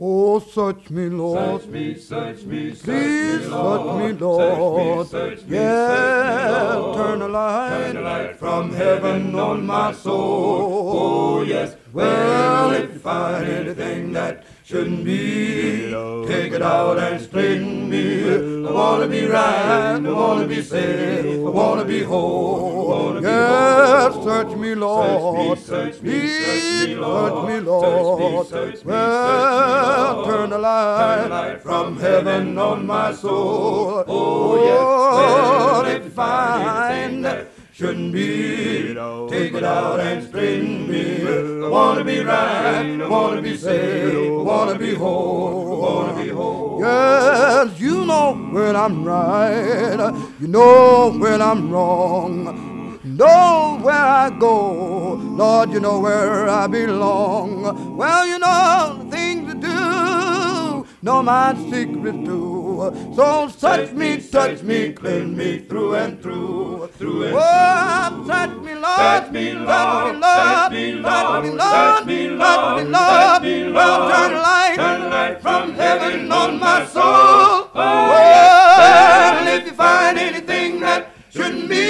Oh, search me, Lord. Search me, search me, search Please me, Lord. search me, Lord. Search me, search me, yeah, search me, Lord. turn the light, Turn the light from heaven on my soul. Oh, yes. Well, if you find anything that shouldn't be, take it out and string me. I wanna be right, I wanna be safe, I wanna be whole. Yeah, search me, Lord. Search me, search me, Lord. search me, Lord. Search me, Well, search me, Lord. turn the light from heaven on my soul. Oh, oh, yes. Oh, Well, if you find shouldn't be, take it out and string me. I wanna be right, wanna be safe, I wanna be whole, wanna be whole. Yes, you know when I'm right, you know when I'm wrong. Know where I go, Lord, you know where I belong. Well, you know the things to do, know my secret too. So touch me, touch me, cleanse me through and through, through and oh, touch me, Lord, Touch me, Lord. touch me, Lord, touch me, Lord. Touch me, Lord. Touch me, Lord. turn light Turn light from heaven on my soul.